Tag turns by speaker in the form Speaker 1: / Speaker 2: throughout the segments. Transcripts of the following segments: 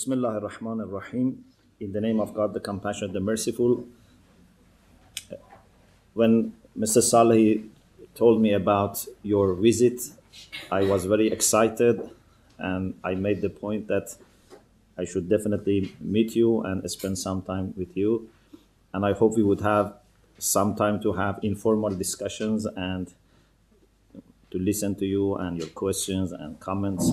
Speaker 1: Bismillah ar-Rahman ar-Rahim. In the name of God, the Compassionate, the Merciful. When Mr. Saleh told me about your visit, I was very excited and I made the point that I should definitely meet you and spend some time with you. And I hope we would have some time to have informal discussions and to listen to you and your questions and comments.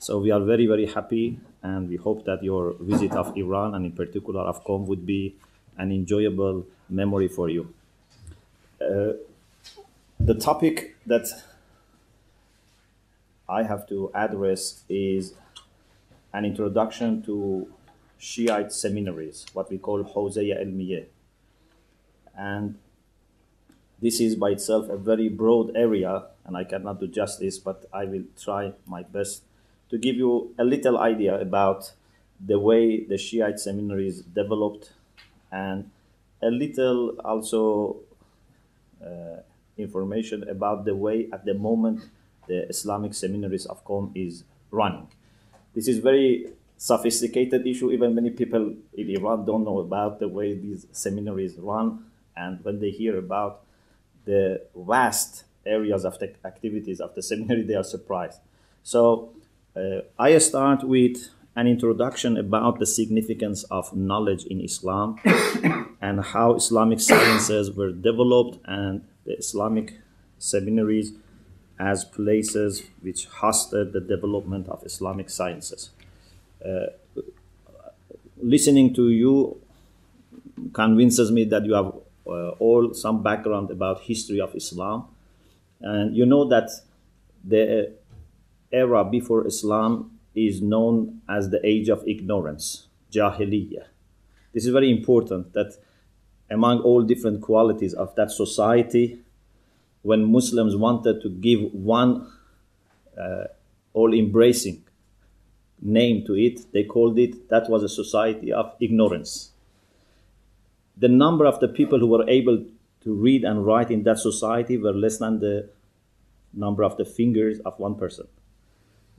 Speaker 1: So we are very, very happy and we hope that your visit of Iran and in particular of Qom would be an enjoyable memory for you. Uh, the topic that I have to address is an introduction to Shiite seminaries, what we call Hawzaya Ilmiye. And this is by itself a very broad area, and I cannot do justice, but I will try my best to give you a little idea about the way the Shiite seminaries developed and a little also uh, information about the way at the moment the Islamic seminaries of Qom is running. This is very sophisticated issue. Even many people in Iran don't know about the way these seminaries run. And when they hear about the vast areas of the activities of the seminary, they are surprised. So uh, I start with an introduction about the significance of knowledge in Islam and how Islamic sciences were developed and the Islamic seminaries as places which hosted the development of Islamic sciences. Uh, listening to you convinces me that you have uh, all some background about history of Islam, and you know that the era before Islam is known as the age of ignorance, Jahiliyyah. This is very important that among all different qualities of that society, when Muslims wanted to give one uh, all embracing name to it, they called it that was a society of ignorance. The number of the people who were able to read and write in that society were less than the number of the fingers of one person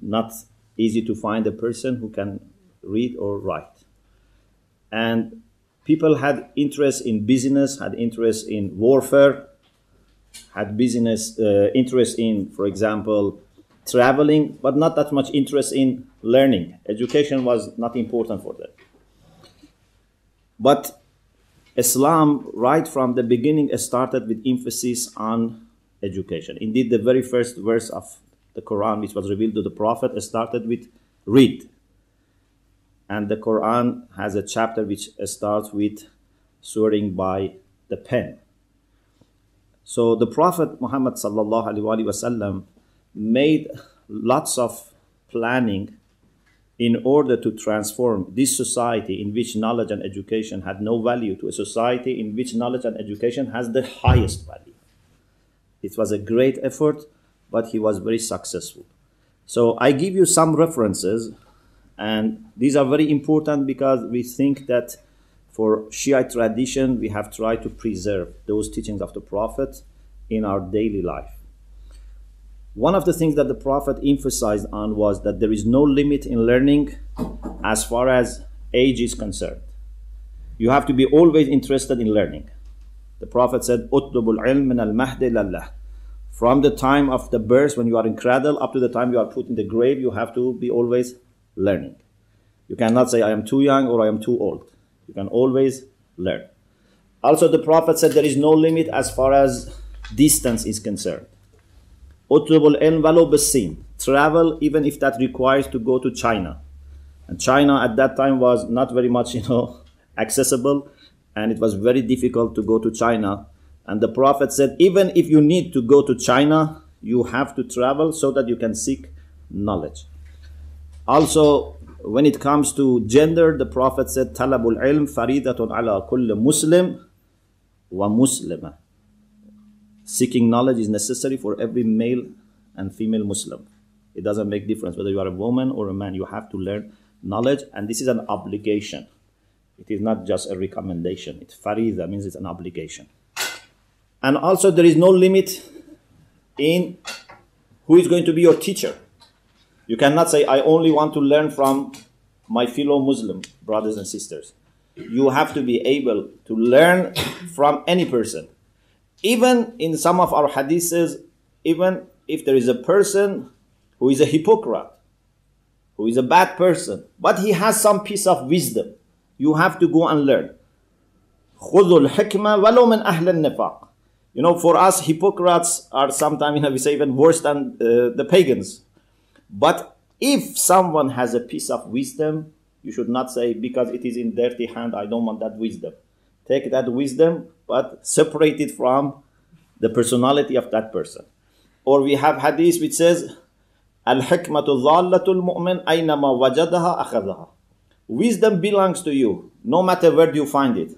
Speaker 1: not easy to find a person who can read or write. And people had interest in business, had interest in warfare, had business uh, interest in, for example, traveling, but not that much interest in learning. Education was not important for them. But Islam, right from the beginning, started with emphasis on education. Indeed, the very first verse of the Quran, which was revealed to the Prophet, started with read. And the Quran has a chapter which starts with swearing by the pen. So the Prophet Muhammad wasallam made lots of planning in order to transform this society in which knowledge and education had no value to a society in which knowledge and education has the highest value. It was a great effort but he was very successful. So I give you some references, and these are very important because we think that for Shiite tradition, we have tried to preserve those teachings of the Prophet in our daily life. One of the things that the Prophet emphasized on was that there is no limit in learning as far as age is concerned. You have to be always interested in learning. The Prophet said. From the time of the birth, when you are in cradle, up to the time you are put in the grave, you have to be always learning. You cannot say, I am too young or I am too old. You can always learn. Also, the Prophet said there is no limit as far as distance is concerned. Travel, even if that requires to go to China. And China at that time was not very much, you know, accessible, and it was very difficult to go to China and the Prophet said, even if you need to go to China, you have to travel so that you can seek knowledge. Also, when it comes to gender, the Prophet said, Talabul ilm faridatun ala kulli muslim wa muslima. Seeking knowledge is necessary for every male and female Muslim. It doesn't make difference whether you are a woman or a man. You have to learn knowledge, and this is an obligation. It is not just a recommendation. It's farida means it's an obligation. And also, there is no limit in who is going to be your teacher. You cannot say, I only want to learn from my fellow Muslim brothers and sisters, you have to be able to learn from any person. Even in some of our hadiths, even if there is a person who is a hypocrite, who is a bad person, but he has some piece of wisdom, you have to go and learn. خذوا الحكمة ولو من أهل النفاق. you know, for us, hypocrites are sometimes, you know, we say even worse than uh, the pagans. But if someone has a piece of wisdom, you should not say, because it is in dirty hand, I don't want that wisdom. Take that wisdom, but separate it from the personality of that person. Or we have hadith which says, Al-hikmatu dhallatul mu'min aynama wajadaha akhadaha. Wisdom belongs to you, no matter where you find it.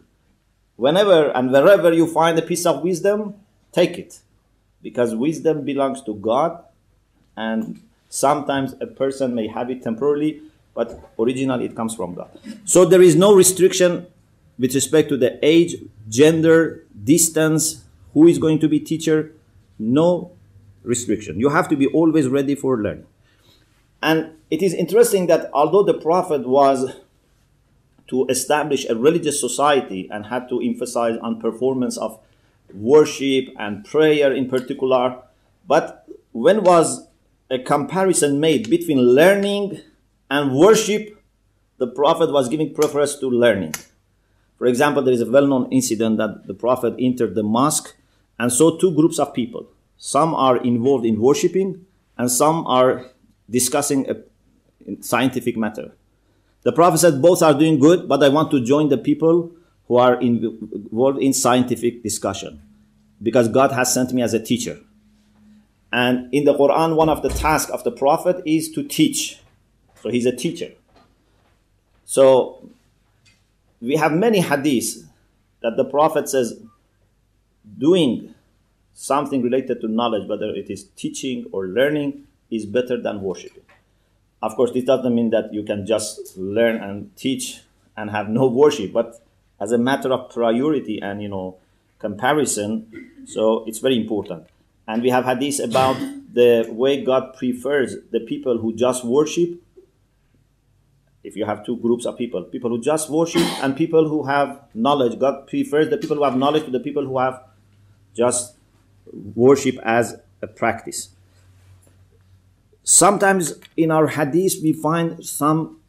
Speaker 1: Whenever and wherever you find a piece of wisdom, take it. Because wisdom belongs to God, and sometimes a person may have it temporarily, but originally it comes from God. So there is no restriction with respect to the age, gender, distance, who is going to be teacher, no restriction. You have to be always ready for learning. And it is interesting that although the Prophet was to establish a religious society and had to emphasize on performance of worship and prayer in particular, but when was a comparison made between learning and worship, the Prophet was giving preference to learning. For example, there is a well known incident that the Prophet entered the mosque and saw two groups of people. Some are involved in worshiping, and some are discussing a scientific matter. The Prophet said, Both are doing good, but I want to join the people who are involved in scientific discussion because God has sent me as a teacher. And in the Quran, one of the tasks of the Prophet is to teach. So he's a teacher. So we have many hadiths that the Prophet says doing something related to knowledge, whether it is teaching or learning, is better than worshiping. Of course, this doesn't mean that you can just learn and teach and have no worship, but as a matter of priority and you know comparison, so it's very important. And we have hadith about the way God prefers the people who just worship. If you have two groups of people, people who just worship and people who have knowledge, God prefers the people who have knowledge to the people who have just worship as a practice. Sometimes in our hadith we find some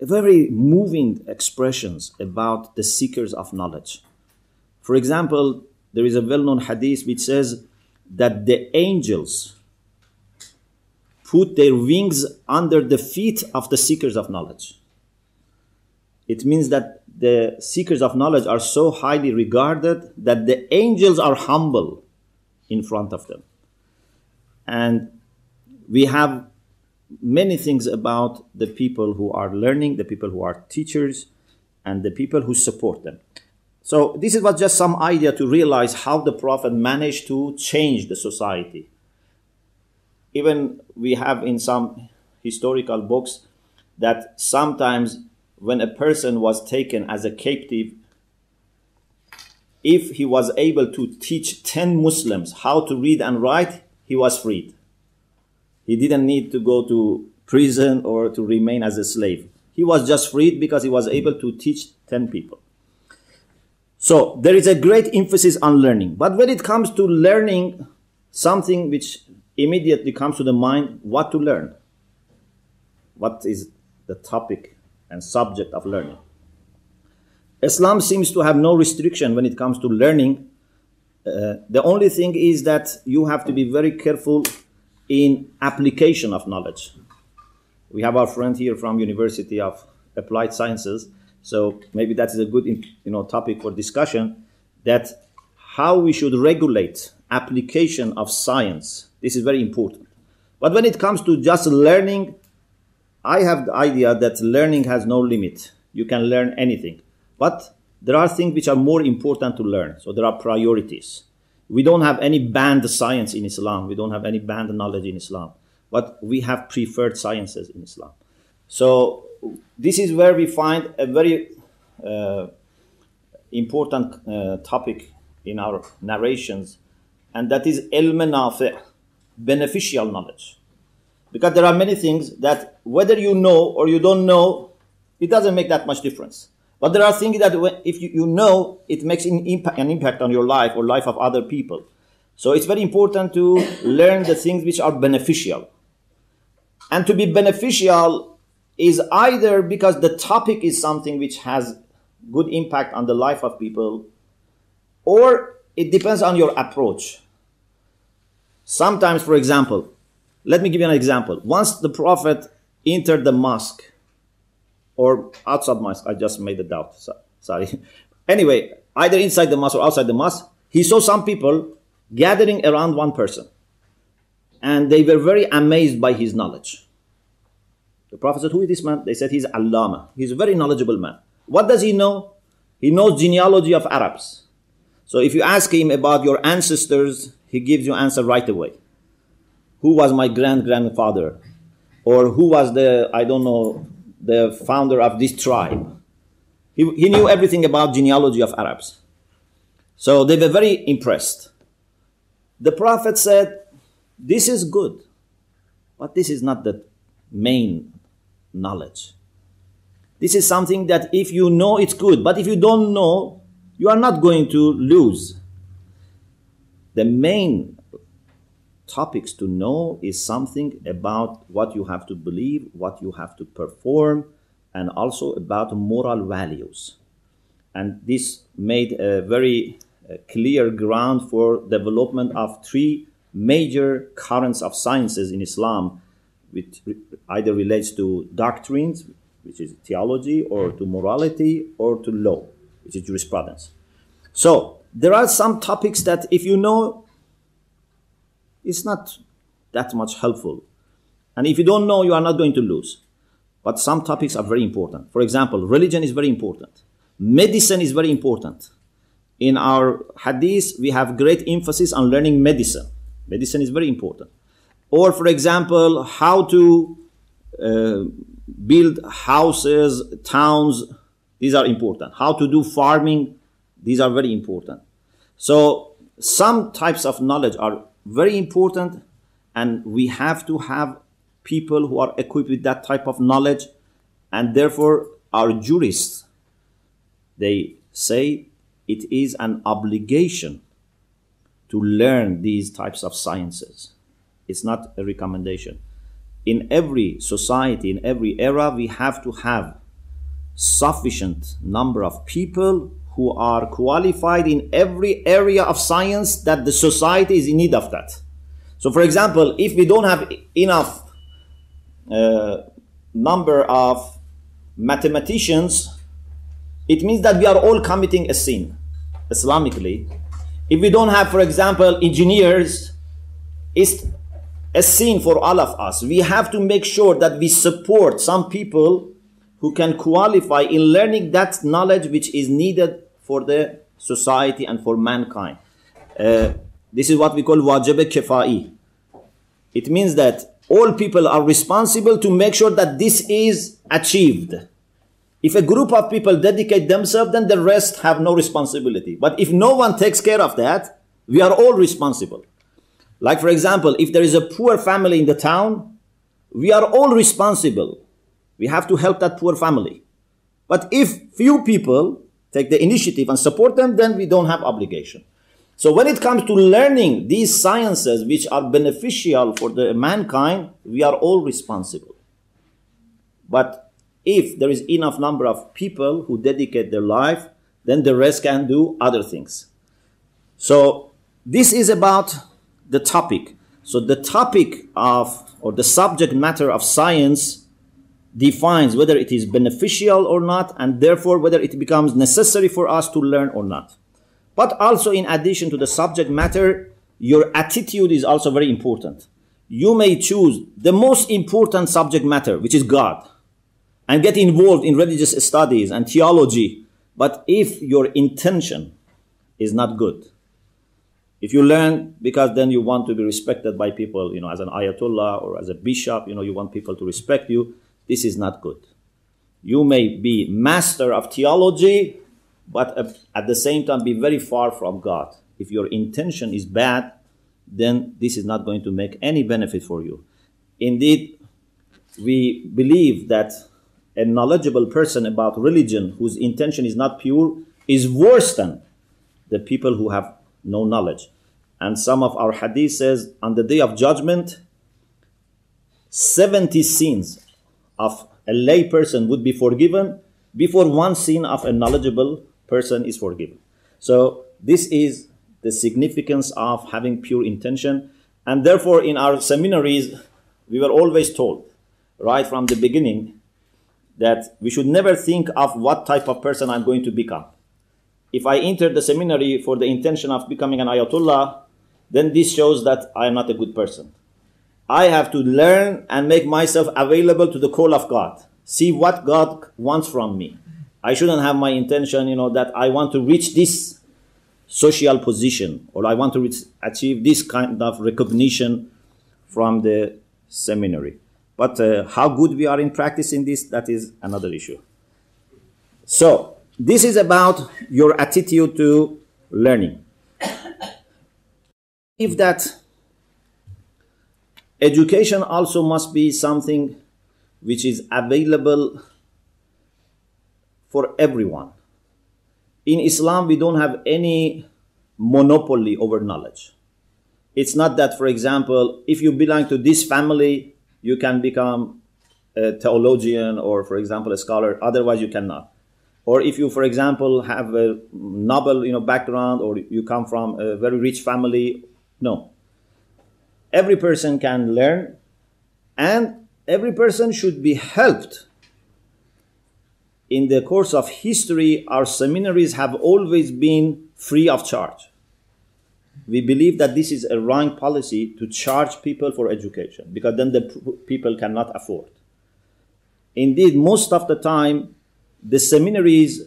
Speaker 1: very moving expressions about the seekers of knowledge. For example, there is a well known hadith which says that the angels put their wings under the feet of the seekers of knowledge. It means that the seekers of knowledge are so highly regarded that the angels are humble in front of them. And we have many things about the people who are learning, the people who are teachers, and the people who support them. So this is was just some idea to realize how the Prophet managed to change the society. Even we have in some historical books that sometimes when a person was taken as a captive, if he was able to teach 10 Muslims how to read and write, he was freed. He didn't need to go to prison or to remain as a slave. He was just freed because he was able to teach 10 people. So there is a great emphasis on learning. But when it comes to learning something which immediately comes to the mind, what to learn? What is the topic and subject of learning. Islam seems to have no restriction when it comes to learning. Uh, the only thing is that you have to be very careful in application of knowledge. We have our friend here from University of Applied Sciences, so maybe that is a good you know topic for discussion. That how we should regulate application of science. This is very important. But when it comes to just learning, I have the idea that learning has no limit. You can learn anything. But there are things which are more important to learn. So there are priorities. We don't have any banned science in Islam. We don't have any banned knowledge in Islam. But we have preferred sciences in Islam. So this is where we find a very uh, important uh, topic in our narrations, and that is ilm beneficial knowledge. Because there are many things that whether you know or you don't know, it doesn't make that much difference. But there are things that if you, you know, it makes an impact, an impact on your life or life of other people. So it's very important to learn the things which are beneficial. And to be beneficial is either because the topic is something which has good impact on the life of people, or it depends on your approach. Sometimes, for example, let me give you an example. Once the Prophet entered the mosque, or outside mosque, I just made a doubt. So, sorry. Anyway, either inside the mosque or outside the mosque, he saw some people gathering around one person. And they were very amazed by his knowledge. The Prophet said, Who is this man? They said, He's Allama. He's a very knowledgeable man. What does he know? He knows genealogy of Arabs. So if you ask him about your ancestors, he gives you answer right away. Who was my grand grandfather? Or who was the, I don't know, the founder of this tribe? He, he knew everything about genealogy of Arabs. So they were very impressed. The Prophet said, This is good, but this is not the main knowledge. This is something that if you know it's good, but if you don't know, you are not going to lose. The main topics to know is something about what you have to believe, what you have to perform, and also about moral values. And this made a very uh, clear ground for development of three major currents of sciences in Islam, which either relates to doctrines, which is theology, or to morality, or to law, which is jurisprudence. So there are some topics that if you know, it's not that much helpful. And if you don't know, you are not going to lose. But some topics are very important. For example, religion is very important. Medicine is very important. In our hadith, we have great emphasis on learning medicine. Medicine is very important. Or, for example, how to uh, build houses, towns, these are important. How to do farming, these are very important. So, some types of knowledge are very important, and we have to have people who are equipped with that type of knowledge, and therefore, our jurists they say it is an obligation to learn these types of sciences. It's not a recommendation. In every society, in every era, we have to have sufficient number of people who are qualified in every area of science that the society is in need of that. So, for example, if we don't have enough uh, number of mathematicians, it means that we are all committing a sin, Islamically. If we don't have, for example, engineers, it's a sin for all of us. We have to make sure that we support some people who can qualify in learning that knowledge which is needed for the society and for mankind. Uh, this is what we call wajib kifai. It means that all people are responsible to make sure that this is achieved. If a group of people dedicate themselves, then the rest have no responsibility. But if no one takes care of that, we are all responsible. Like, for example, if there is a poor family in the town, we are all responsible. We have to help that poor family. But if few people take the initiative and support them, then we don't have obligation. So when it comes to learning these sciences which are beneficial for the mankind, we are all responsible. But if there is enough number of people who dedicate their life, then the rest can do other things. So this is about the topic. So the topic of or the subject matter of science defines whether it is beneficial or not and therefore whether it becomes necessary for us to learn or not. But also in addition to the subject matter, your attitude is also very important. You may choose the most important subject matter, which is God and get involved in religious studies and theology. But if your intention is not good, if you learn because then you want to be respected by people, you know, as an ayatollah or as a bishop, you know, you want people to respect you, this is not good. You may be master of theology, but at the same time be very far from God. If your intention is bad, then this is not going to make any benefit for you. Indeed, we believe that a knowledgeable person about religion whose intention is not pure is worse than the people who have no knowledge. And some of our hadith says on the day of judgment, 70 sins of a lay person would be forgiven before one sin of a knowledgeable person is forgiven. So this is the significance of having pure intention. And therefore, in our seminaries, we were always told, right from the beginning, that we should never think of what type of person I'm going to become. If I enter the seminary for the intention of becoming an Ayatollah, then this shows that I am not a good person. I have to learn and make myself available to the call of God. See what God wants from me. I shouldn't have my intention, you know, that I want to reach this social position or I want to reach, achieve this kind of recognition from the seminary. But uh, how good we are in practicing this, that is another issue. So, this is about your attitude to learning. If that education also must be something which is available for everyone. In Islam, we don't have any monopoly over knowledge. It's not that, for example, if you belong to this family, you can become a theologian or, for example, a scholar. Otherwise, you cannot. Or if you, for example, have a noble, you know, background or you come from a very rich family, no. Every person can learn, and every person should be helped. In the course of history, our seminaries have always been free of charge. We believe that this is a wrong policy to charge people for education because then the people cannot afford. Indeed, most of the time, the seminaries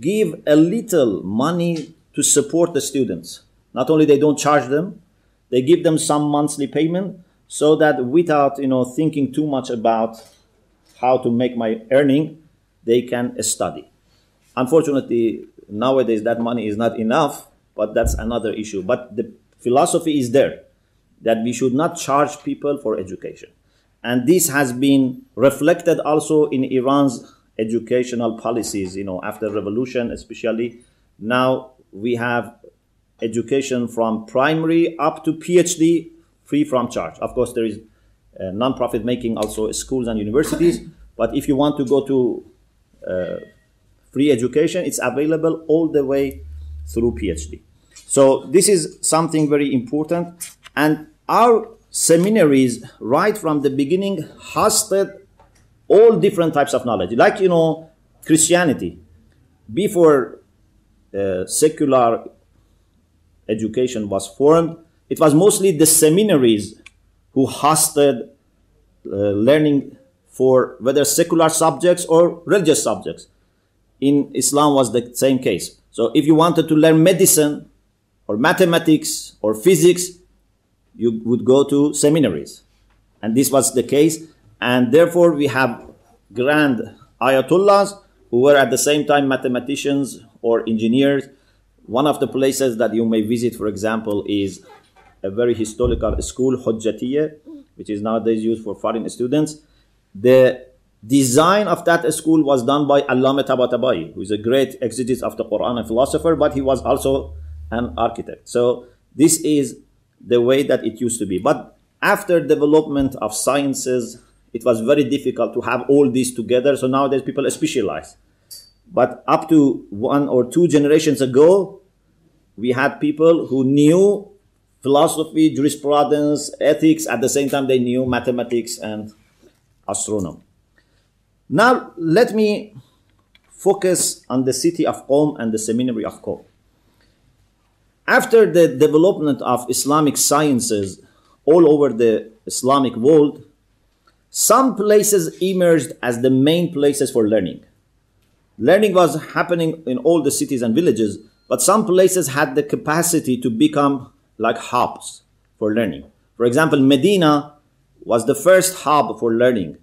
Speaker 1: give a little money to support the students. Not only they don't charge them, they give them some monthly payment so that without you know thinking too much about how to make my earning, they can study. Unfortunately, nowadays that money is not enough, but that's another issue. But the philosophy is there that we should not charge people for education. And this has been reflected also in Iran's educational policies, you know, after revolution especially. Now we have education from primary up to PhD free from charge. Of course, there is uh, non-profit making also schools and universities, but if you want to go to uh, free education, it's available all the way through PhD. So this is something very important. And our seminaries, right from the beginning, hosted all different types of knowledge. Like, you know, Christianity, before uh, secular education was formed, it was mostly the seminaries who hosted uh, learning for whether secular subjects or religious subjects. In Islam was the same case. So if you wanted to learn medicine or mathematics or physics, you would go to seminaries. And this was the case and therefore, we have grand ayatollahs who were at the same time mathematicians or engineers. One of the places that you may visit, for example, is a very historical school, Hujjatiyya, which is nowadays used for foreign students. The design of that school was done by Allama Tabatabai, who is a great exeget of the Quran and philosopher, but he was also an architect. So this is the way that it used to be. But after development of sciences it was very difficult to have all these together. So nowadays people specialize. But up to one or two generations ago, we had people who knew philosophy, jurisprudence, ethics. At the same time, they knew mathematics and astronomy. Now, let me focus on the city of Qom and the seminary of Qom. After the development of Islamic sciences all over the Islamic world, some places emerged as the main places for learning. Learning was happening in all the cities and villages, but some places had the capacity to become like hubs for learning. For example, Medina was the first hub for learning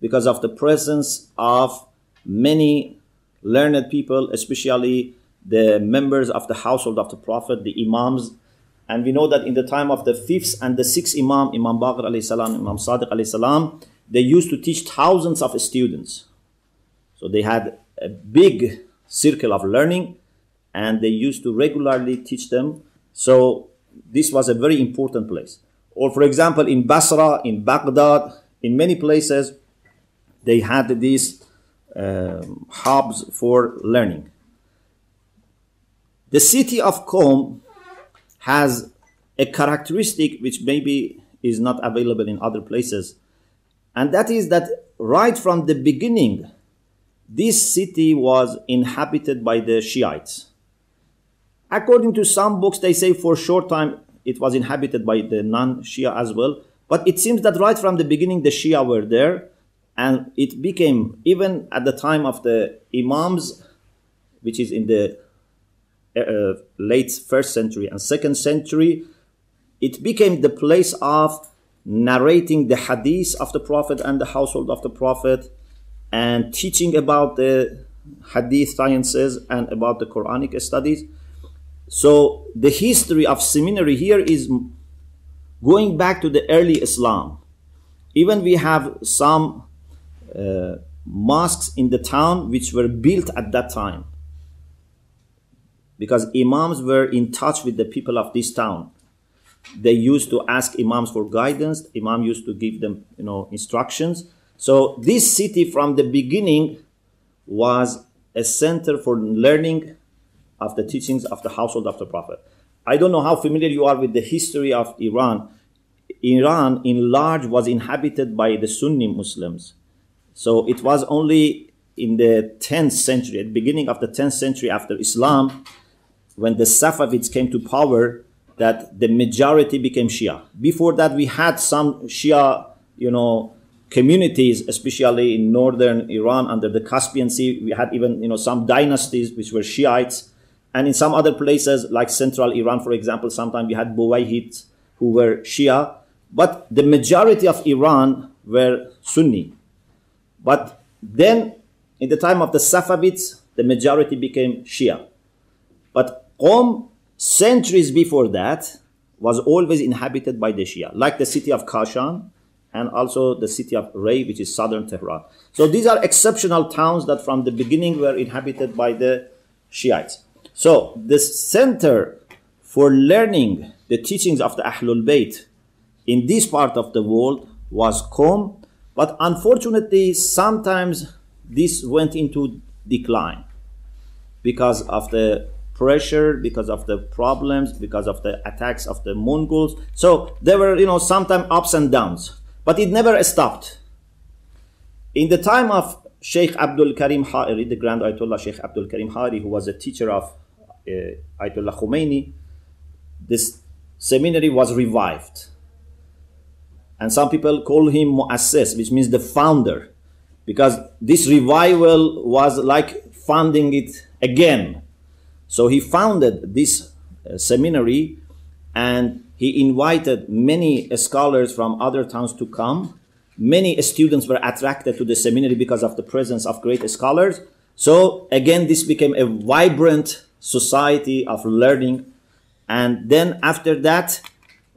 Speaker 1: because of the presence of many learned people, especially the members of the household of the Prophet, the Imams, And we know that in the time of the fifth and the sixth Imam, Imam Baqir alayhi salam, Imam Sadiq alayhi salam, they used to teach thousands of students. So they had a big circle of learning and they used to regularly teach them. So this was a very important place. Or for example, in Basra, in Baghdad, in many places, they had these um, hubs for learning. The city of Qom has a characteristic which maybe is not available in other places, and that is that right from the beginning, this city was inhabited by the Shiites. According to some books, they say for a short time it was inhabited by the non Shia as well. But it seems that right from the beginning, the Shia were there, and it became, even at the time of the Imams, which is in the uh, late first century and second century, it became the place of narrating the hadith of the Prophet and the household of the Prophet and teaching about the hadith sciences and about the Quranic studies. So the history of seminary here is going back to the early Islam. Even we have some uh, mosques in the town which were built at that time because imams were in touch with the people of this town they used to ask imams for guidance imam used to give them you know instructions so this city from the beginning was a center for learning of the teachings of the household of the prophet. I don't know how familiar you are with the history of iran. Iran in large was inhabited by the sunni muslims. So it was only in the 10th century at the beginning of the 10th century after islam when the safavids came to power that the majority became shia. Before that we had some shia you know communities, especially in northern Iran under the Caspian Sea. We had even you know some dynasties which were Shiites, and in some other places like central Iran, for example, sometimes we had Buwayhids who were Shia, but the majority of Iran were Sunni. But then, in the time of the Safavids, the majority became Shia. But Qom, centuries before that, was always inhabited by the Shia, like the city of Kashan, and also the city of Ray, which is southern Tehran. So these are exceptional towns that from the beginning were inhabited by the Shiites. So the center for learning the teachings of the Ahlul Bayt in this part of the world was Qom, but unfortunately sometimes this went into decline because of the pressure, because of the problems, because of the attacks of the Mongols. So there were, you know, sometimes ups and downs. But it never stopped. In the time of Sheikh Abdul Karim Ha'iri, the Grand Ayatollah Sheikh Abdul Karim Ha'iri, who was a teacher of uh, Ayatollah Khomeini, this seminary was revived. And some people call him Mu'assis, which means the founder, because this revival was like founding it again. So he founded this uh, seminary and he invited many scholars from other towns to come. Many students were attracted to the seminary because of the presence of great scholars. So again, this became a vibrant society of learning. And then after that,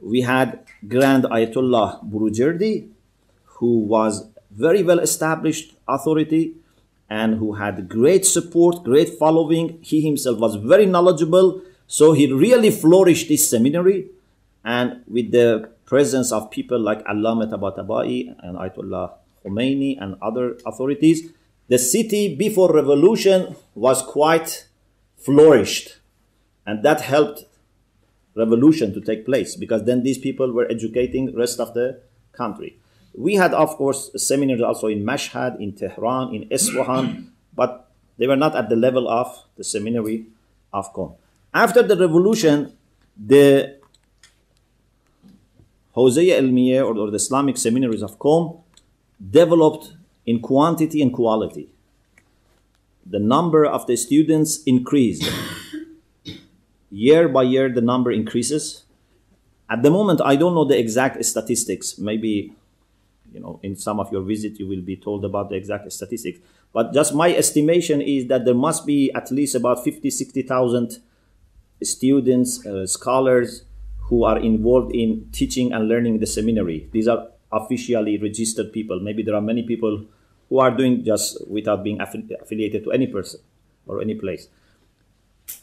Speaker 1: we had Grand Ayatollah Burujerdi, who was very well established authority and who had great support, great following. He himself was very knowledgeable. So he really flourished this seminary and with the presence of people like Allama Tabatabai and Ayatollah Khomeini and other authorities, the city before revolution was quite flourished. And that helped revolution to take place because then these people were educating rest of the country. We had, of course, seminars also in Mashhad, in Tehran, in Isfahan, but they were not at the level of the seminary of Qom. After the revolution, the Hawza Ilmiye or, or the Islamic seminaries of Qom developed in quantity and quality. The number of the students increased. year by year, the number increases. At the moment, I don't know the exact statistics. Maybe, you know, in some of your visits, you will be told about the exact statistics. But just my estimation is that there must be at least about 50, 60,000 students, uh, scholars, who are involved in teaching and learning the seminary. These are officially registered people. Maybe there are many people who are doing just without being affi- affiliated to any person or any place.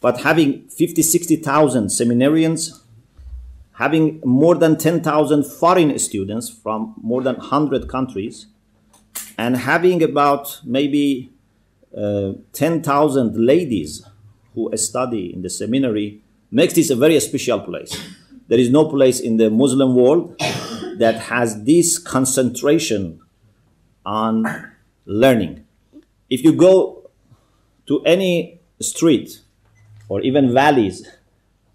Speaker 1: But having 50, 60,000 seminarians, having more than 10,000 foreign students from more than 100 countries, and having about maybe uh, 10,000 ladies who study in the seminary makes this a very special place. There is no place in the Muslim world that has this concentration on learning. If you go to any street or even valleys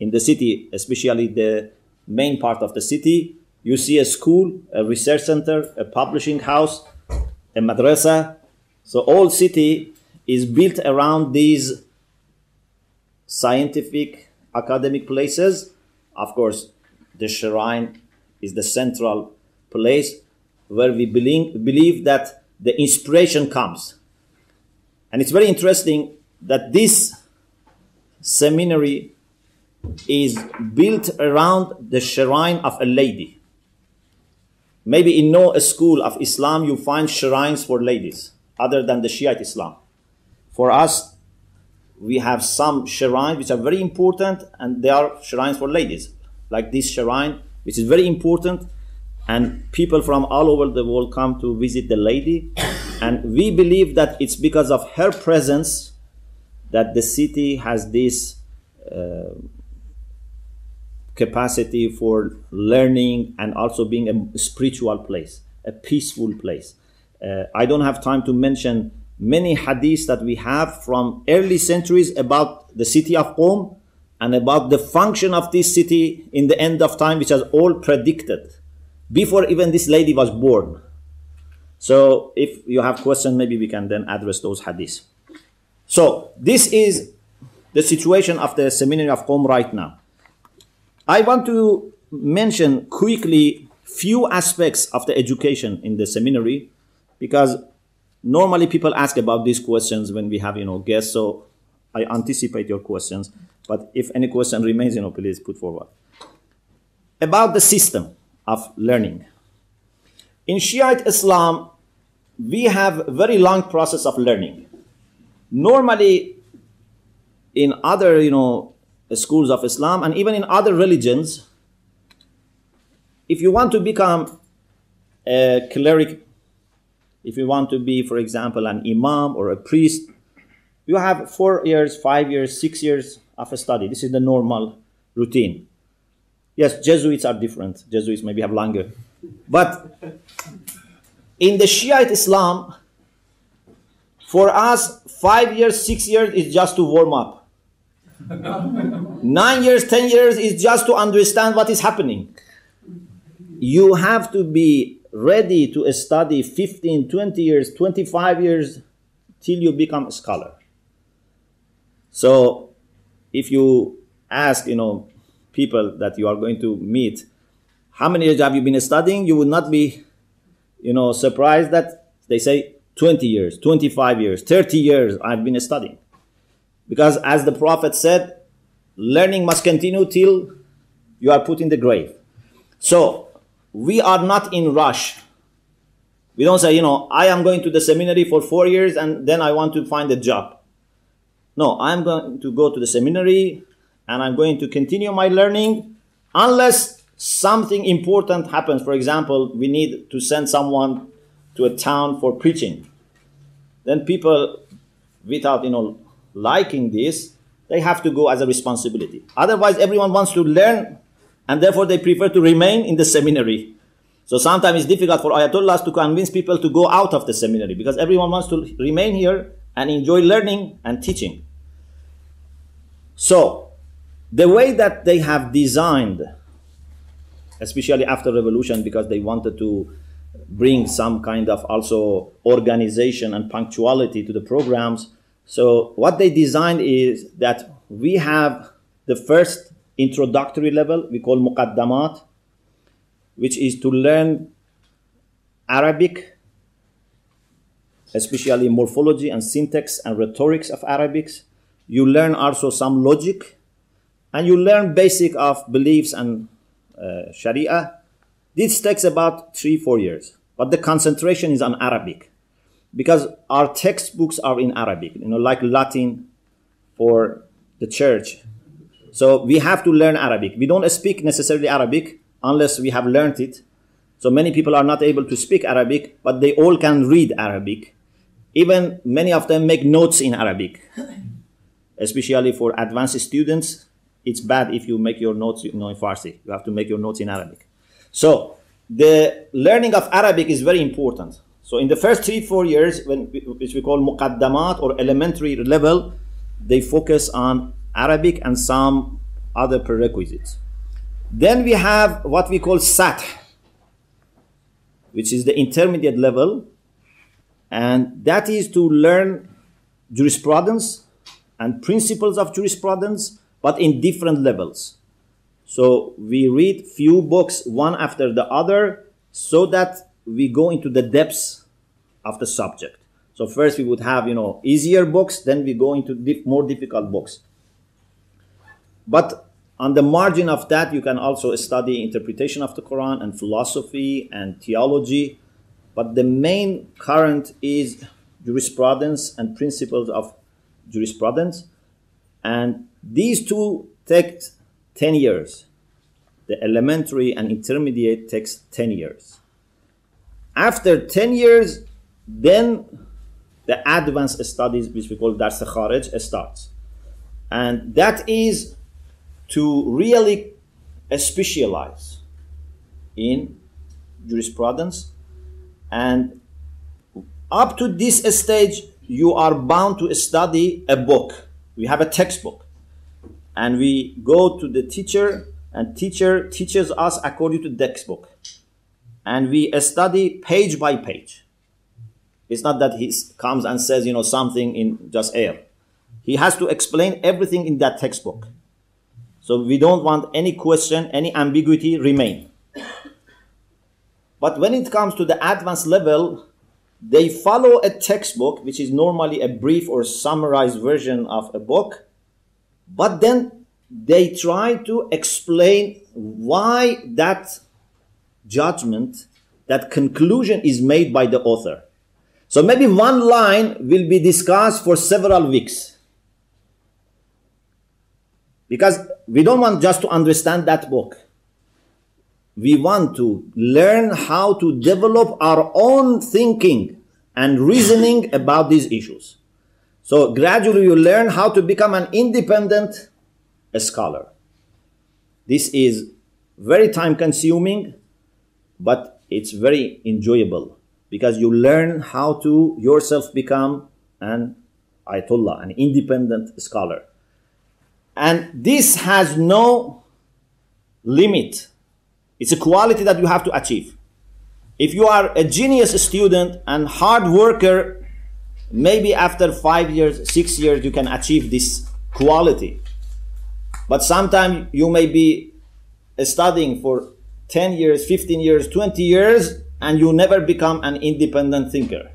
Speaker 1: in the city, especially the main part of the city, you see a school, a research center, a publishing house, a madrasa. So all city is built around these scientific academic places. Of course, the shrine is the central place where we believe, believe that the inspiration comes. And it's very interesting that this seminary is built around the shrine of a lady. Maybe in no school of Islam you find shrines for ladies other than the Shiite Islam. For us, we have some shrines which are very important and they are shrines for ladies. Like this shrine, which is very important and people from all over the world come to visit the lady and we believe that it's because of her presence that the city has this uh, capacity for learning and also being a spiritual place a peaceful place uh, i don't have time to mention many hadiths that we have from early centuries about the city of qom and about the function of this city in the end of time which has all predicted before even this lady was born. So if you have questions, maybe we can then address those hadiths. So this is the situation of the seminary of Qom right now. I want to mention quickly few aspects of the education in the seminary because normally people ask about these questions when we have you know guests so i anticipate your questions but if any question remains you know please put forward about the system of learning. In Shiite Islam, we have a very long process of learning. Normally, in other, you know, schools of Islam and even in other religions, if you want to become a cleric, if you want to be, for example, an imam or a priest, you have four years, five years, six years of a study. This is the normal routine. Yes, Jesuits are different. Jesuits maybe have longer. But in the Shiite Islam, for us, five years, six years is just to warm up. Nine years, ten years is just to understand what is happening. You have to be ready to study 15, 20 years, 25 years till you become a scholar. So if you ask, you know, people that you are going to meet, how many years have you been studying? You would not be, you know, surprised that they say 20 years, 25 years, 30 years I've been studying. Because as the prophet said, learning must continue till you are put in the grave. So we are not in rush. We don't say, you know, I am going to the seminary for four years and then I want to find a job. No, I'm going to go to the seminary, and I'm going to continue my learning unless something important happens. For example, we need to send someone to a town for preaching. Then people, without you know liking this, they have to go as a responsibility. Otherwise, everyone wants to learn, and therefore they prefer to remain in the seminary. So sometimes it's difficult for ayatollahs to convince people to go out of the seminary because everyone wants to remain here and enjoy learning and teaching. So the way that they have designed, especially after revolution, because they wanted to bring some kind of also organization and punctuality to the programs. So what they designed is that we have the first introductory level we call muqaddamat, which is to learn Arabic, especially morphology and syntax and rhetorics of Arabics. You learn also some logic and you learn basic of beliefs and uh, Sharia. This takes about three, four years, but the concentration is on Arabic because our textbooks are in Arabic, you know, like Latin for the church. So we have to learn Arabic. We don't speak necessarily Arabic unless we have learned it. So many people are not able to speak Arabic, but they all can read Arabic. Even many of them make notes in Arabic, especially for advanced students. It's bad if you make your notes you know, in Farsi. You have to make your notes in Arabic. So the learning of Arabic is very important. So in the first three, four years, when, which we call muqaddamat or elementary level, they focus on Arabic and some other prerequisites. Then we have what we call Sath, which is the intermediate level, and that is to learn jurisprudence and principles of jurisprudence, but in different levels. So we read few books one after the other so that we go into the depths of the subject. So first we would have, you know, easier books, then we go into more difficult books. But on the margin of that, you can also study interpretation of the Quran and philosophy and theology. But the main current is jurisprudence and principles of jurisprudence. And these two take 10 years. The elementary and intermediate takes 10 years. After 10 years, then the advanced studies, which we call Dars Kharij, starts. And that is to really specialize in jurisprudence. And up to this stage, you are bound to study a book. We have a textbook. And we go to the teacher, and teacher teaches us according to the textbook. And we study page by page it's not that he comes and says, you know, something in just air. He has to explain everything in that textbook. So we don't want any question, any ambiguity remain. But when it comes to the advanced level, they follow a textbook, which is normally a brief or summarized version of a book, but then they try to explain why that judgment, that conclusion is made by the author. So maybe one line will be discussed for several weeks. Because we don't want just to understand that book. We want to learn how to develop our own thinking and reasoning about these issues. So gradually you learn how to become an independent scholar. This is very time consuming, but it's very enjoyable because you learn how to yourself become an ayatollah, an independent scholar. And this has no limit. It's a quality that you have to achieve. If you are a genius student and hard worker, maybe after five years, six years, you can achieve this quality. But sometimes you may be studying for 10 years, 15 years, 20 years, and you never become an independent thinker.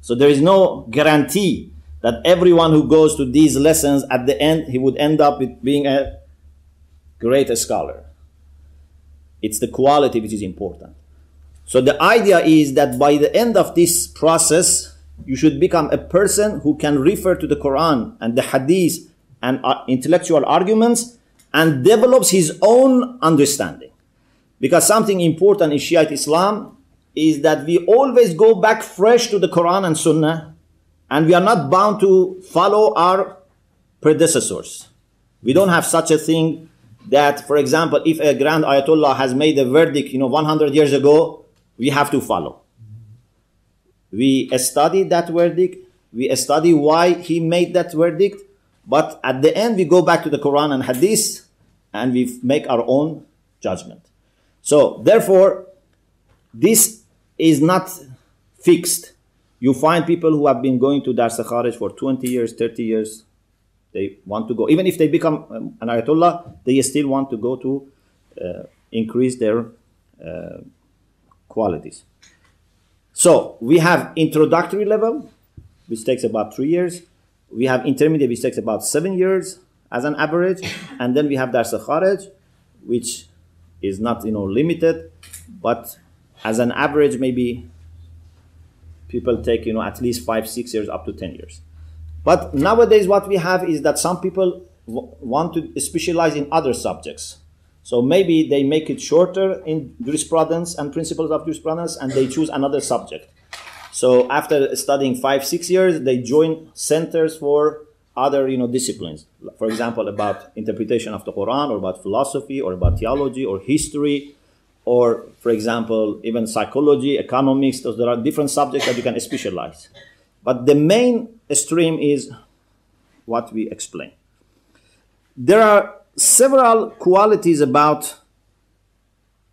Speaker 1: So there is no guarantee that everyone who goes to these lessons at the end he would end up with being a great scholar. It's the quality which is important. So the idea is that by the end of this process, you should become a person who can refer to the Quran and the Hadith and uh, intellectual arguments and develops his own understanding. Because something important in Shiite Islam is that we always go back fresh to the Quran and Sunnah, and we are not bound to follow our predecessors. We don't have such a thing that, for example, if a grand Ayatollah has made a verdict, you know, 100 years ago, we have to follow. We study that verdict, we study why he made that verdict, but at the end we go back to the Quran and Hadith and we make our own judgment. So therefore, this is not fixed. You find people who have been going to Dars Kharij for 20 years, 30 years. They want to go. Even if they become um, an Ayatollah, they still want to go to uh, increase their uh, qualities. So we have introductory level, which takes about three years. We have intermediate, which takes about seven years as an average. And then we have Dars Kharij, which is not you know limited, but as an average, maybe people take you know at least five, six years up to ten years. But nowadays, what we have is that some people want to specialize in other subjects. So maybe they make it shorter in jurisprudence and principles of jurisprudence, and they choose another subject. So after studying five, six years, they join centers for other you know disciplines. For example, about interpretation of the Quran, or about philosophy, or about theology, or history, or for example, even psychology, economics. Those there are different subjects that you can specialize. But the main stream is what we explain. There are several qualities about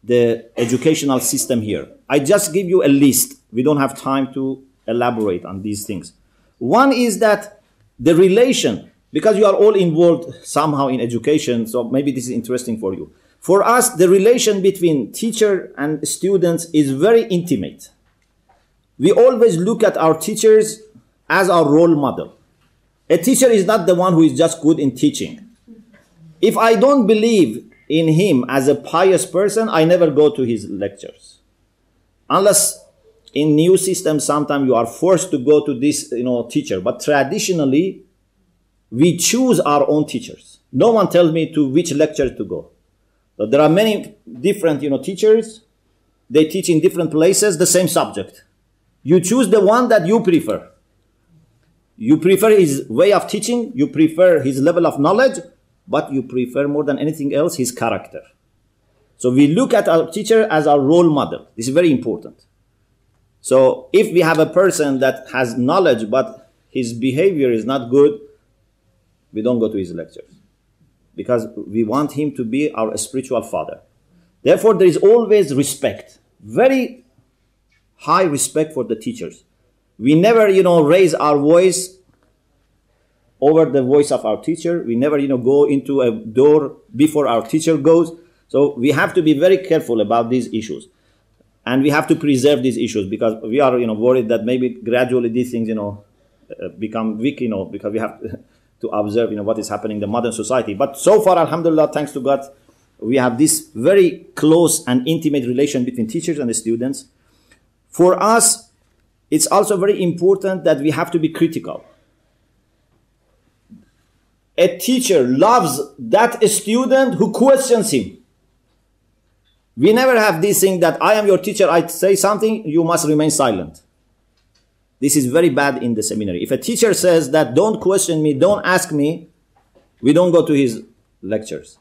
Speaker 1: the educational system here. I just give you a list. We don't have time to elaborate on these things. One is that the relation, because you are all involved somehow in education, so maybe this is interesting for you. For us, the relation between teacher and students is very intimate. We always look at our teachers as our role model. A teacher is not the one who is just good in teaching. If I don't believe in him as a pious person, I never go to his lectures. Unless in new systems, sometimes you are forced to go to this, you know, teacher. But traditionally, we choose our own teachers. No one tells me to which lecture to go. There are many different, you know, teachers. They teach in different places the same subject. You choose the one that you prefer. You prefer his way of teaching. You prefer his level of knowledge but you prefer more than anything else his character. So we look at our teacher as our role model. This is very important. So if we have a person that has knowledge but his behavior is not good, we don't go to his lectures because we want him to be our spiritual father. Therefore, there is always respect, very high respect for the teachers. We never, you know, raise our voice over the voice of our teacher. We never, you know, go into a door before our teacher goes. So we have to be very careful about these issues. And we have to preserve these issues because we are, you know, worried that maybe gradually these things, you know, uh, become weak, you know, because we have to observe, you know, what is happening in the modern society. But so far, alhamdulillah, thanks to God, we have this very close and intimate relation between teachers and the students. For us, it's also very important that we have to be critical a teacher loves that student who questions him. We never have this thing that I am your teacher, I say something, you must remain silent. This is very bad in the seminary. If a teacher says that don't question me, don't ask me, we don't go to his lectures.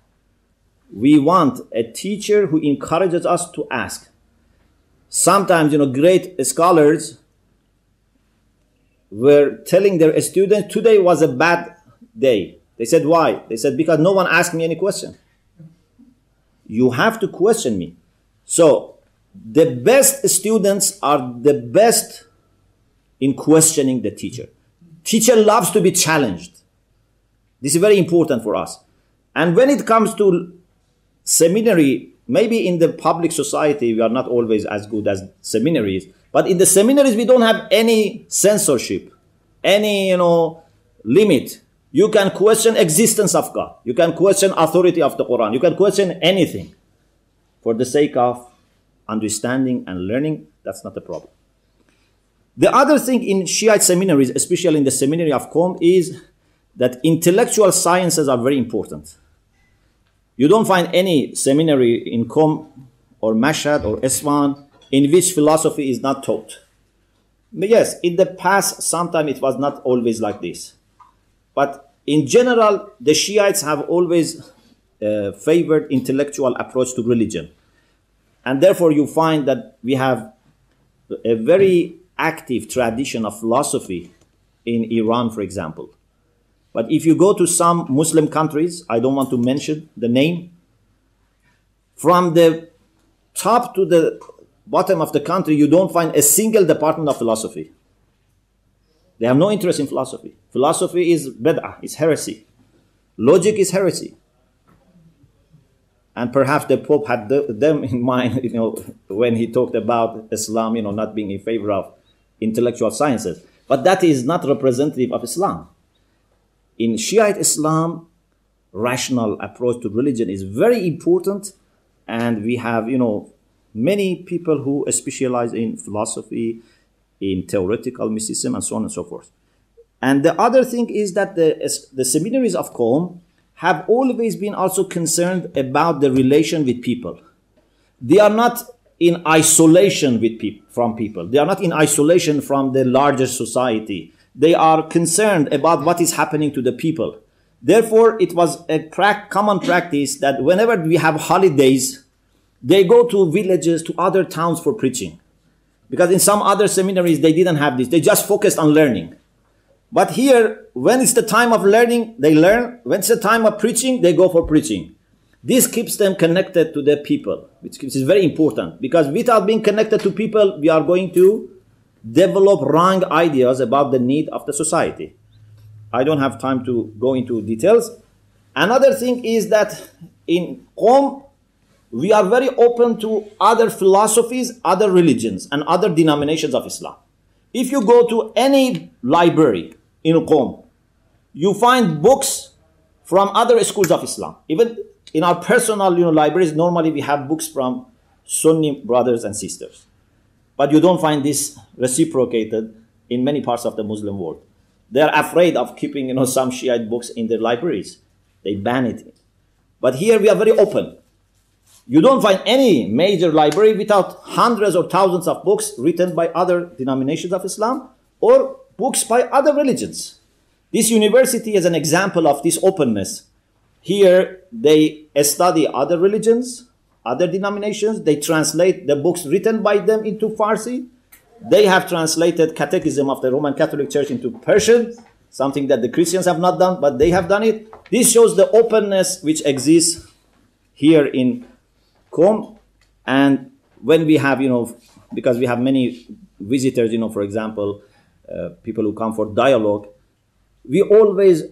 Speaker 1: We want a teacher who encourages us to ask. Sometimes, you know, great scholars were telling their students, today was a bad day. They said, Why? They said, Because no one asked me any question. You have to question me. So, the best students are the best in questioning the teacher. Teacher loves to be challenged. This is very important for us. And when it comes to seminary, maybe in the public society, we are not always as good as seminaries. But in the seminaries, we don't have any censorship, any, you know, limit. You can question existence of God. You can question authority of the Quran. You can question anything for the sake of understanding and learning. That's not a problem. The other thing in Shiite seminaries, especially in the seminary of Qom, is that intellectual sciences are very important. You don't find any seminary in Qom or Mashhad or Isfahan in which philosophy is not taught. But yes, in the past, sometimes it was not always like this. But in general, the Shiites have always uh, favored intellectual approach to religion. And therefore, you find that we have a very active tradition of philosophy in Iran, for example. But if you go to some Muslim countries, I don't want to mention the name, from the top to the bottom of the country, you don't find a single department of philosophy. They have no interest in philosophy. Philosophy is bid'ah, is heresy. Logic is heresy. And perhaps the Pope had the, them in mind, you know, when he talked about Islam, you know, not being in favor of intellectual sciences. But that is not representative of Islam. In Shiite Islam, rational approach to religion is very important and we have, you know, many people who specialize in philosophy, in theoretical mysticism, and so on and so forth. And the other thing is that the, the seminaries of Qom have always been also concerned about the relation with people. They are not in isolation with people from people. They are not in isolation from the larger society. They are concerned about what is happening to the people. Therefore, it was a pra- common practice that whenever we have holidays, they go to villages, to other towns for preaching. Because in some other seminaries, they didn't have this. They just focused on learning. But here, when it's the time of learning, they learn. When it's the time of preaching, they go for preaching. This keeps them connected to the people, which is very important because without being connected to people, we are going to develop wrong ideas about the need of the society. I don't have time to go into details. Another thing is that in Qom, we are very open to other philosophies, other religions, and other denominations of Islam. If you go to any library in Qom, you find books from other schools of Islam. Even in our personal you know, libraries, normally we have books from Sunni brothers and sisters. But you don't find this reciprocated in many parts of the Muslim world. They are afraid of keeping you know, some Shiite books in their libraries. They ban it. But here we are very open. You don't find any major library without hundreds or thousands of books written by other denominations of Islam or books by other religions. This university is an example of this openness. Here they study other religions, other denominations. They translate the books written by them into Farsi. They have translated Catechism of the Roman Catholic Church into Persian, something that the Christians have not done, but they have done it. This shows the openness which exists here in Qom. And when we have, you know, because we have many visitors, you know, for example, uh, people who come for dialogue, we always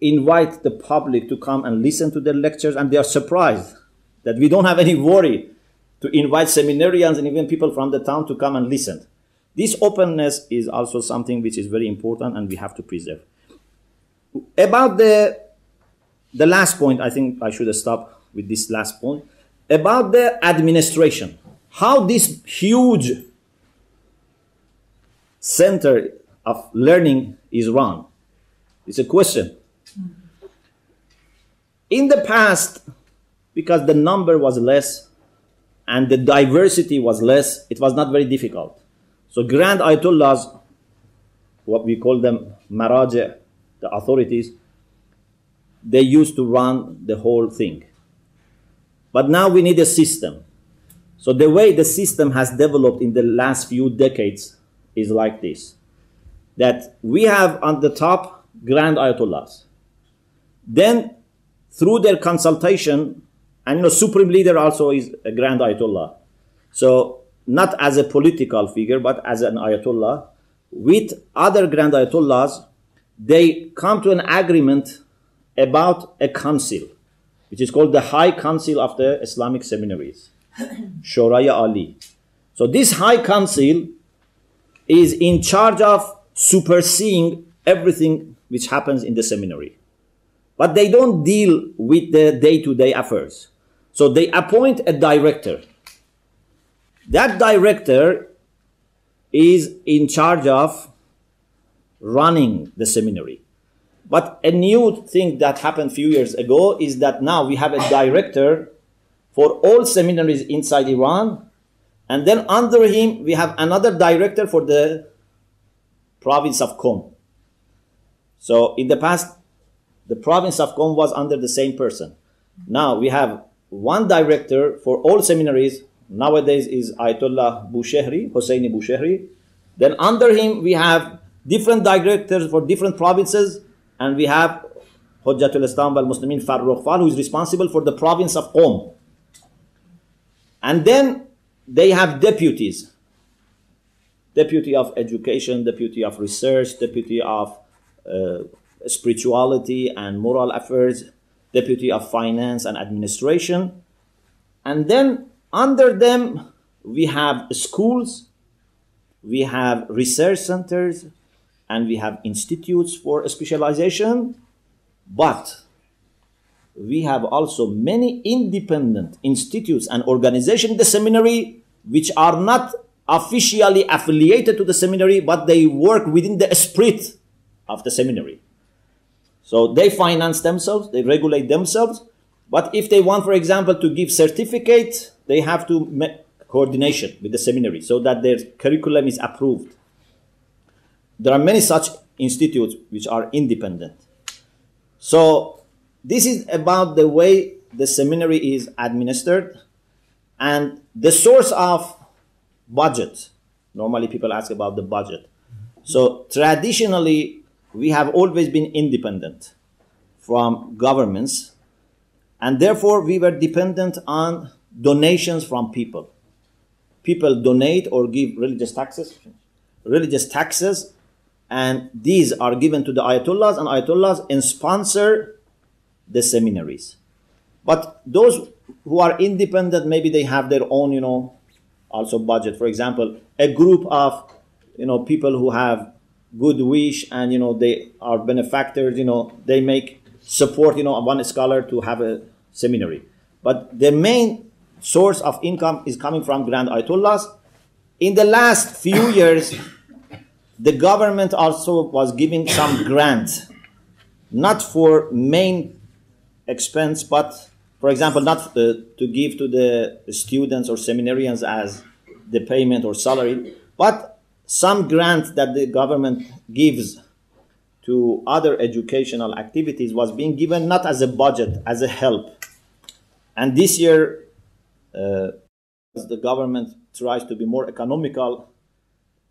Speaker 1: invite the public to come and listen to the lectures, and they are surprised that we don't have any worry to invite seminarians and even people from the town to come and listen. This openness is also something which is very important and we have to preserve. About the, the last point, I think I should stop with this last point. About the administration, how this huge center of learning is run. It's a question. In the past, because the number was less and the diversity was less, it was not very difficult. So grand ayatollahs, what we call them maraja, the authorities, they used to run the whole thing. But now we need a system. So the way the system has developed in the last few decades is like this. That we have on the top grand ayatollahs. Then through their consultation, and you know, supreme leader also is a grand ayatollah. So not as a political figure, but as an ayatollah, with other grand ayatollahs, they come to an agreement about a council, which is called the High Council of the Islamic Seminaries, Shoraya Ali. So this High Council is in charge of superseeing everything which happens in the seminary. But they don't deal with the day to day affairs. So they appoint a director. That director is in charge of running the seminary. But a new thing that happened a few years ago is that now we have a director for all seminaries inside Iran. And then under him, we have another director for the province of Qom. So in the past, the province of Qom was under the same person. Now we have one director for all seminaries. Nowadays is Ayatollah Bushehri, Hosseini Bushehri. Then under him we have different directors for different provinces, and we have Hujjatul Islam wal Muslimin Farrukh Fal, who is responsible for the province of Qom. And then they have deputies. Deputy of Education, Deputy of Research, Deputy of uh, spirituality and moral affairs, deputy of finance and administration. And then under them, we have schools, we have research centers, and we have institutes for specialization. But we have also many independent institutes and organizations in the seminary which are not officially affiliated to the seminary, but they work within the spirit of the seminary. So they finance themselves, they regulate themselves. But if they want, for example, to give certificate, they have to make coordination with the seminary so that their curriculum is approved. There are many such institutes which are independent. So this is about the way the seminary is administered and the source of budget. Normally people ask about the budget. So traditionally, we have always been independent from governments and therefore we were dependent on donations from people. People donate or give religious taxes, religious taxes, and these are given to the ayatollahs and ayatollahs and sponsor the seminaries. But those who are independent, maybe they have their own, you know, also budget. For example, a group of, you know, people who have good wish and, you know, they are benefactors, you know, they make support, you know, one scholar to have a seminary. But the main source of income is coming from Grand Ayatollahs. In the last few years, the government also was giving some grants not for main expense, but for example, not uh, to give to the students or seminarians as the payment or salary, but some grant that the government gives to other educational activities was being given not as a budget, as a help. And this year, uh, the government tries to be more economical,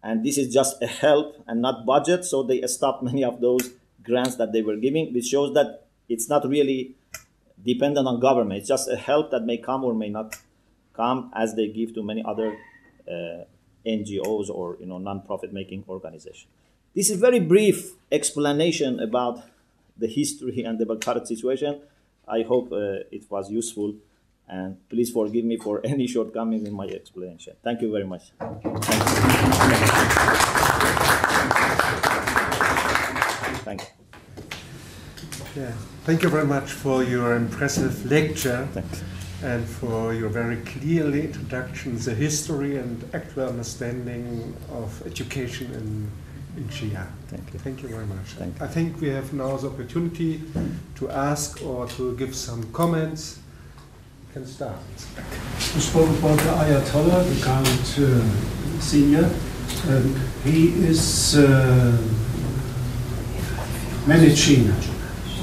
Speaker 1: and this is just a help and not budget, so they stopped many of those grants that they were giving, which shows that it's not really dependent on government. It's just a help that may come or may not come as they give to many other uh, NGOs or you know non-profit making organizations. This is very brief explanation about the history and the current situation. I hope uh, it was useful and please forgive me for any shortcomings in my explanation. Thank you very much. Thank you.
Speaker 2: Yeah. Thank you very much for your impressive lecture
Speaker 1: Thanks.
Speaker 2: And for your very clearly introduction the history and actual understanding of education in, in Shia.
Speaker 1: Thank you.
Speaker 2: Thank you very much.
Speaker 1: Thank you.
Speaker 2: I think we have now the opportunity to ask or to give some comments. You can start.
Speaker 3: You spoke about the Ayatollah, the current uh, senior. Um, he is uh, managing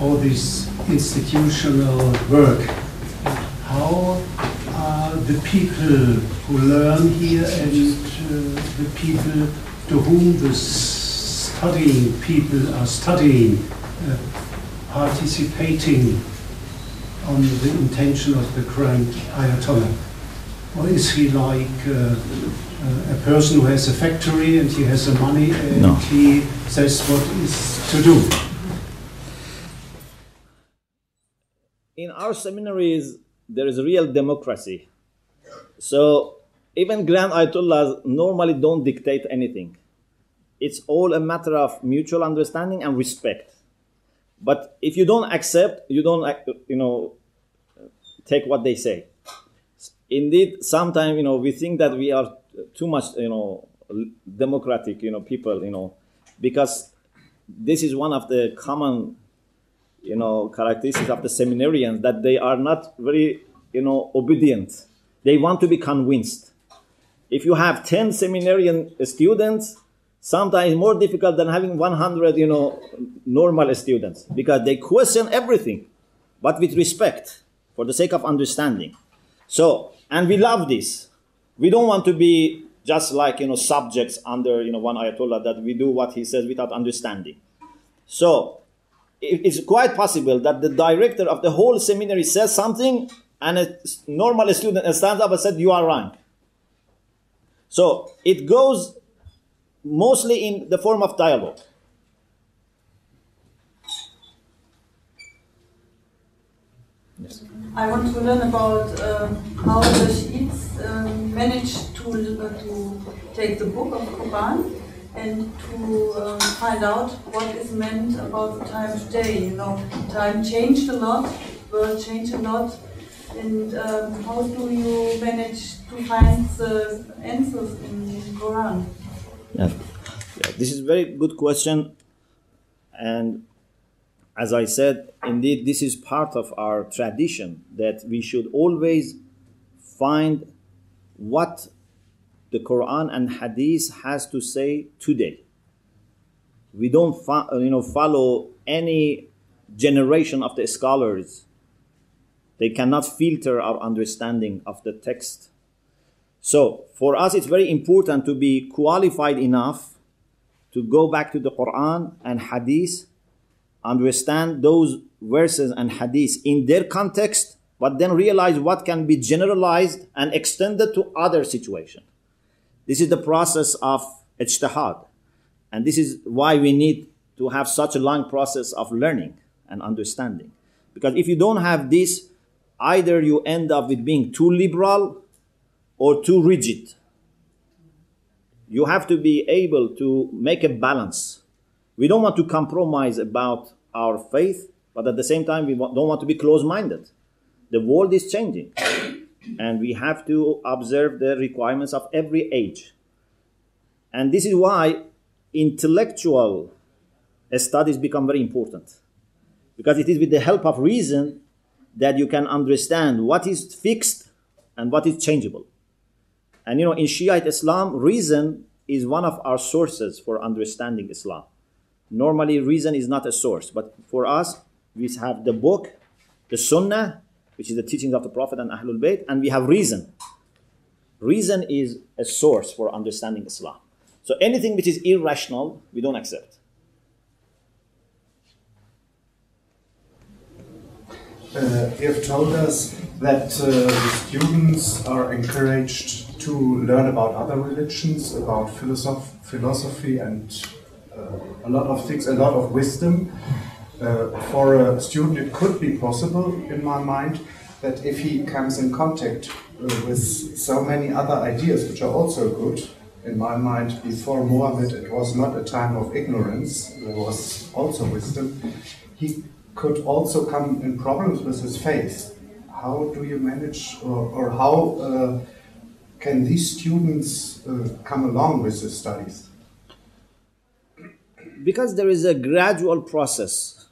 Speaker 3: all this institutional work. How are the people who learn here and uh, the people to whom the studying people are studying uh, participating on the intention of the Grand Ayatollah? Or is he like uh, uh, a person who has a factory and he has the money and
Speaker 1: No.
Speaker 3: he says what is to do?
Speaker 1: in our seminaries, there is real democracy. So even Grand Ayatollahs normally don't dictate anything. It's all a matter of mutual understanding and respect. But if you don't accept, you don't, uh, you know, take what they say. Indeed, sometimes you know we think that we are too much, you know, democratic, you know, people, you know, because this is one of the common you know characteristics of the seminarians that they are not very you know obedient they want to be convinced if you have 10 seminarian students sometimes more difficult than having 100 you know normal students because they question everything but with respect for the sake of understanding. So and we love this. We don't want to be just like you know subjects under you know one ayatollah that we do what he says without understanding. So it's quite possible that the director of the whole seminary says something and a normal student stands up and said you are wrong so it goes mostly in the form of dialogue
Speaker 4: I want to learn about um, how the Shiites um, managed to, uh, to take the book of Quran and to um, find out what is meant about the time today. You know, time changed a lot, world changed a lot. And um, how do you manage to find the answers in the Quran?
Speaker 1: Yeah. yeah, this is a very good question. And as I said, indeed, this is part of our tradition that we should always find what the Quran and Hadith has to say today. We don't, you know, follow any generation of the scholars. They cannot filter our understanding of the text. So, for us, it's very important to be qualified enough to go back to the Quran and Hadith, understand those verses and Hadith in their context, but then realize what can be generalized and extended to other situations. This is the process of ijtihad. And this is why we need to have such a long process of learning and understanding. Because if you don't have this, either you end up with being too liberal or too rigid. You have to be able to make a balance. We don't want to compromise about our faith, but at the same time, we don't want to be close minded. The world is changing, and we have to observe the requirements of every age. And this is why intellectual studies become very important. Because it is with the help of reason that you can understand what is fixed and what is changeable. And you know, in Shiite Islam, reason is one of our sources for understanding Islam. Normally, reason is not a source, but for us, we have the book, the Sunnah, which is the teachings of the Prophet and Ahlul Bayt, and we have reason. Reason is a source for understanding Islam. So anything which is irrational, we don't accept.
Speaker 5: You have told us that uh, students are encouraged to learn about other religions, about philosoph- philosophy, and uh, a lot of things, a lot of wisdom. Uh, for a student, it could be possible, in my mind, that if he comes in contact uh, with so many other ideas, which are also good, in my mind, before Mohammed, it was not a time of ignorance, there was also wisdom. He could also come in problems with his faith. How do you manage, or, or how uh, can these students uh, come along with the studies?
Speaker 1: Because there is a gradual process.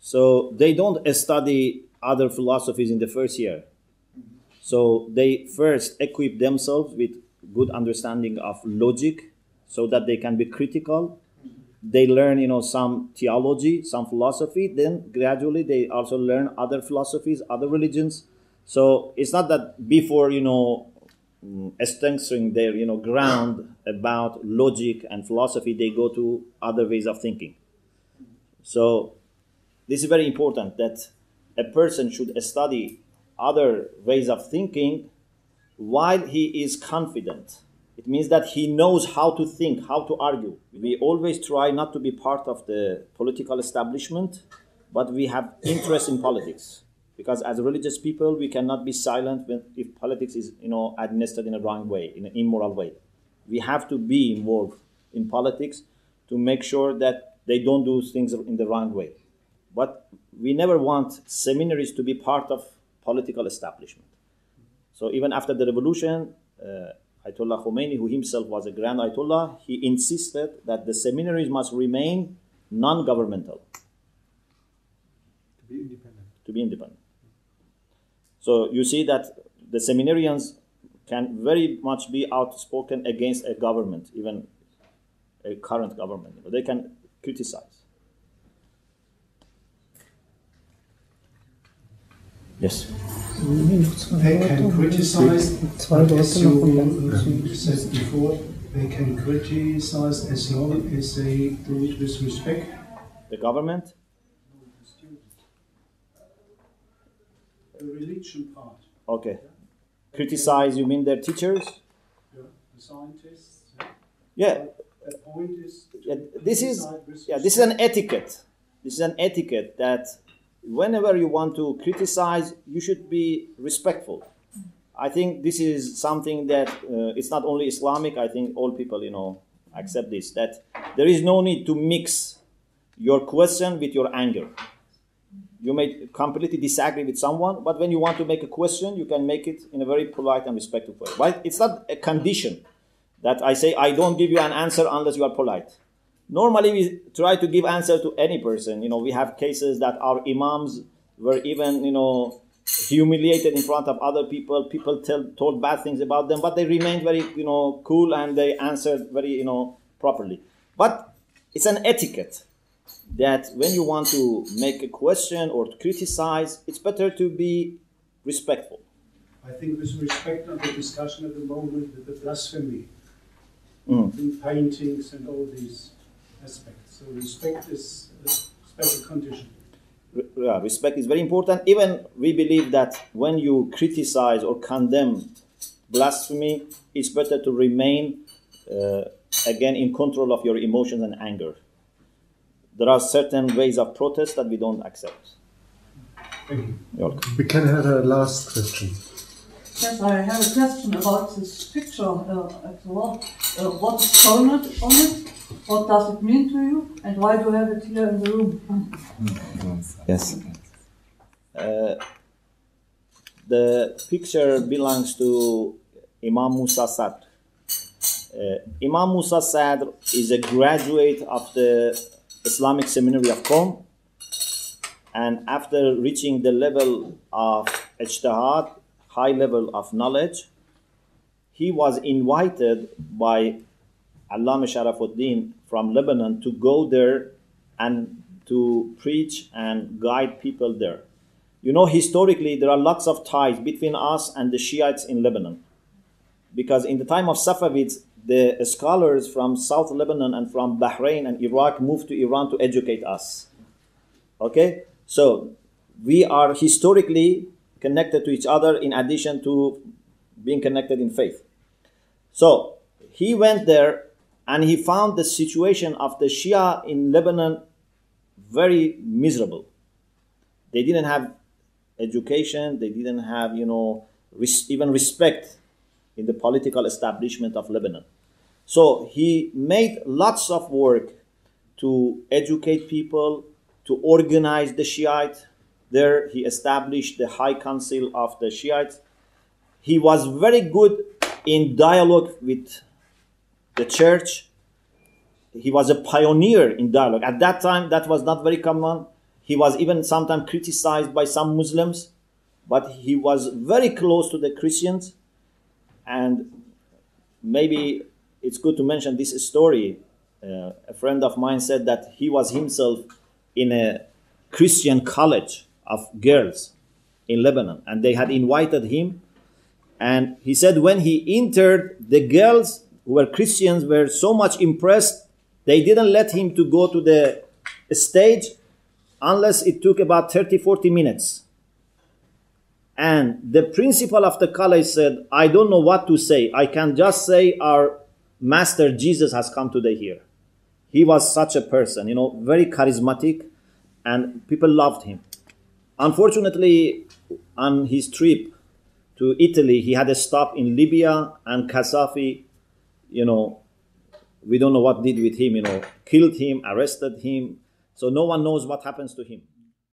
Speaker 1: So they don't study other philosophies in the first year. So they first equip themselves with good understanding of logic so that they can be critical they learn you know some theology some philosophy then gradually they also learn other philosophies other religions. So it's not that before you know mm, strengthening their you know ground about logic and philosophy they go to other ways of thinking. So this is very important that a person should study other ways of thinking while he is confident it means that he knows how to think, how to argue. We always try not to be part of the political establishment, but we have interest in politics. Because as religious people, we cannot be silent when, if politics is you know, administered in a wrong way, in an immoral way. We have to be involved in politics to make sure that they don't do things in the wrong way. But we never want seminaries to be part of political establishment. So even after the revolution, uh, Ayatollah Khomeini, who himself was a grand Ayatollah, he insisted that the seminaries must remain non governmental.
Speaker 2: To be independent.
Speaker 1: To be independent. So you see that the seminarians can very much be outspoken against a government, even a current government. They can criticize. Yes.
Speaker 3: They can criticize, but as
Speaker 6: Worte noch und dann
Speaker 3: you said before, they can criticize as long as they do it with respect.
Speaker 1: The government?
Speaker 3: The religion part,
Speaker 1: Okay. Criticize, you mean their teachers?
Speaker 3: yeah, the scientists.
Speaker 1: Yeah,
Speaker 3: The point is.
Speaker 1: yeah, this is yeah, this is an etiquette. This is an etiquette that whenever you want to criticize, you should be respectful. I think this is something that uh, it's not only Islamic. I think all people, you know, accept this. That there is no need to mix your question with your anger. you may completely disagree with someone, but when you want to make a question, you can make it in a very polite and respectful way. Right? It's not a condition that I say I don't give you an answer unless you are polite. Normally, we try to give answer to any person. You know, we have cases that our imams were even, you know, humiliated in front of other people. People tell, told bad things about them, but they remained very, you know, cool and they answered very, you know, properly. But it's an etiquette that when you want to make a question or to criticize, it's better to be respectful.
Speaker 3: I think with respect on the discussion at the moment with the blasphemy
Speaker 1: Mm.
Speaker 3: in paintings and all these aspects. So respect is a special condition.
Speaker 1: Re- yeah, respect is very important. Even we believe that when you criticize or condemn blasphemy, it's better to remain uh, again in control of your emotions and anger. There are certain ways of protest that we don't accept.
Speaker 3: Thank you.
Speaker 1: You're welcome.
Speaker 2: We can have a last question.
Speaker 4: Yes, I have a question about this picture uh, at the wall. Uh, what is shown on it? What does it mean to you? And why do you have it here in the room?
Speaker 1: Yes. Uh, the picture belongs to Imam Musa Sadr. Uh, Imam Musa Sadr is a graduate of the Islamic Seminary of Qom, and after reaching the level of ijtihad, high level of knowledge, he was invited by Allama Sharafuddin from Lebanon to go there and to preach and guide people there. You know, historically, there are lots of ties between us and the Shiites in Lebanon. Because in the time of Safavids, the scholars from South Lebanon and from Bahrain and Iraq moved to Iran to educate us. Okay? So, we are historically connected to each other in addition to being connected in faith. So, he went there and he found the situation of the Shia in Lebanon very miserable. They didn't have education, they didn't have, you know, res- even respect in the political establishment of Lebanon. So he made lots of work to educate people, to organize the Shiite. There he established the High Council of the Shiites. He was very good in dialogue with the church. He was a pioneer in dialogue. At that time, that was not very common. He was even sometimes criticized by some Muslims, but he was very close to the Christians. And maybe it's good to mention this story. Uh, a friend of mine said that he was himself in a Christian college of girls in Lebanon, and they had invited him. And he said when he entered, the girls who were Christians were so much impressed, they didn't let him to go to the stage unless it took about 30, 40 minutes. And the principal of the college said, I don't know what to say. I can just say our master Jesus has come today here. He was such a person, you know, very charismatic, and people loved him. Unfortunately, on his trip to Italy, he had a stop in Libya, and Qassafi, you know, we don't know what did with him, you know, killed him, arrested him. So no one knows what happens to him.